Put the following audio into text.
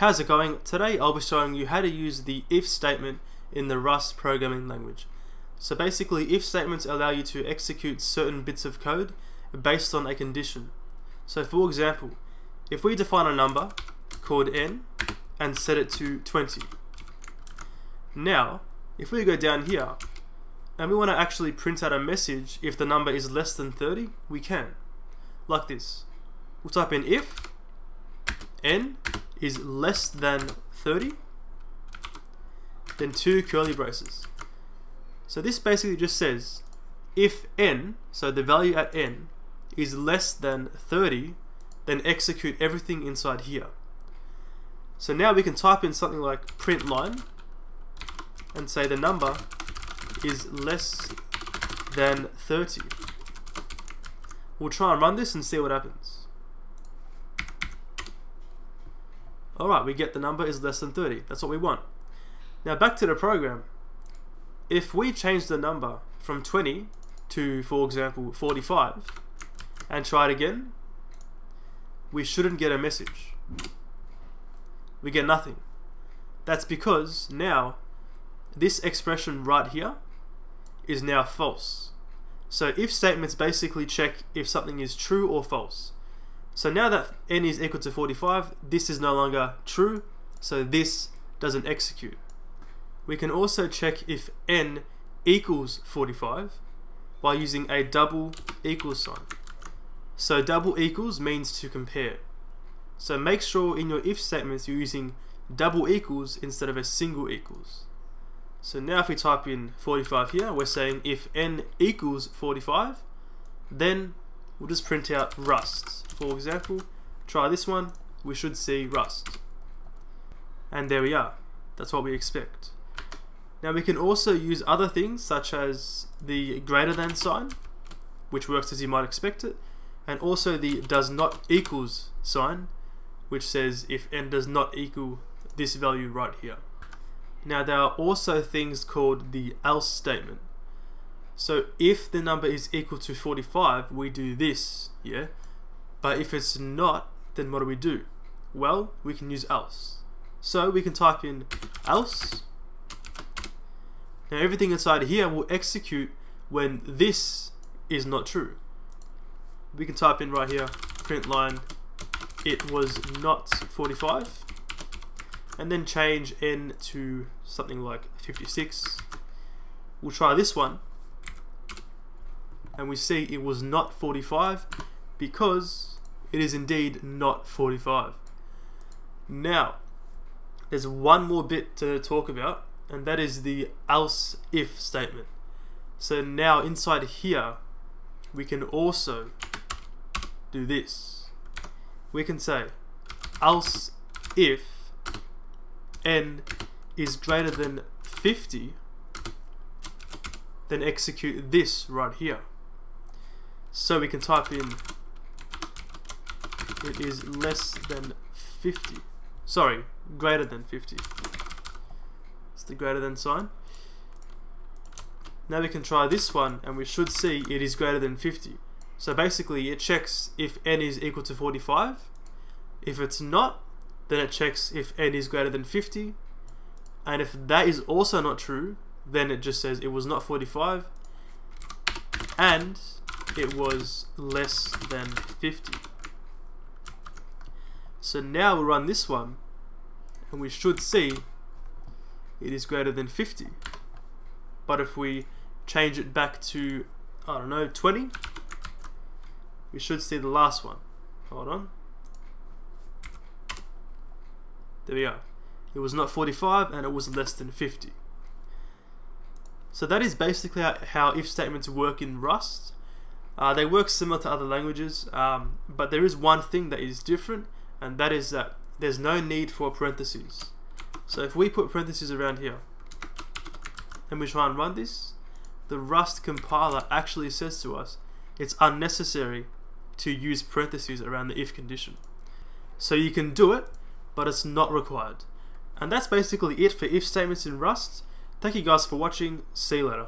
How's it going? Today I'll be showing you how to use the if statement in the Rust programming language. So basically if statements allow you to execute certain bits of code based on a condition. So for example, if we define a number called n and set it to 20. Now, if we go down here and we want to actually print out a message if the number is less than 30, we can. Like this. We'll type in if n is less than 30, then two curly braces. So this basically just says if n, so the value at n, is less than 30, then execute everything inside here. So now we can type in something like print line and say the number is less than 30. We'll try and run this and see what happens. Alright, we get the number is less than 30. That's what we want. Now back to the program. If we change the number from 20 to, for example, 45, and try it again, we shouldn't get a message. We get nothing. That's because now this expression right here is now false. So if statements basically check if something is true or false. So now that n is equal to 45, this is no longer true, so this doesn't execute. We can also check if n equals 45 by using a double equals sign. So double equals means to compare. So make sure in your if statements you're using double equals instead of a single equals. So now if we type in 45 here, we're saying if n equals 45, then we'll just print out rust for example, try this one, we should see rust. And there we are. That's what we expect. Now we can also use other things such as the greater than sign, which works as you might expect it, and also the does not equals sign, which says if n does not equal this value right here. Now there are also things called the else statement. So if the number is equal to 45, we do this, yeah? But if it's not, then what do we do? Well, we can use else. So we can type in else. Now everything inside here will execute when this is not true. We can type in right here, print line, it was not 45. And then change n to something like 56. We'll try this one. And we see it was not 45 because it is indeed not 45. Now, there's one more bit to talk about, and that is the else if statement. So now inside here, we can also do this. We can say else if n is greater than 50, then execute this right here. So we can type in it is less than 50. Sorry, greater than 50. It's the greater than sign. Now we can try this one and we should see it is greater than 50. So basically it checks if n is equal to 45. If it's not, then it checks if n is greater than 50. And if that is also not true, then it just says it was not 45 and it was less than 50. So now we'll run this one and we should see it is greater than 50. But if we change it back to, I don't know, 20, we should see the last one. Hold on. There we go. It was not 45 and it was less than 50. So that is basically how if statements work in Rust. Uh, they work similar to other languages, um, but there is one thing that is different, and that is that there's no need for parentheses. So if we put parentheses around here and we try and run this, the Rust compiler actually says to us it's unnecessary to use parentheses around the if condition. So you can do it, but it's not required. And that's basically it for if statements in Rust. Thank you guys for watching. See you later.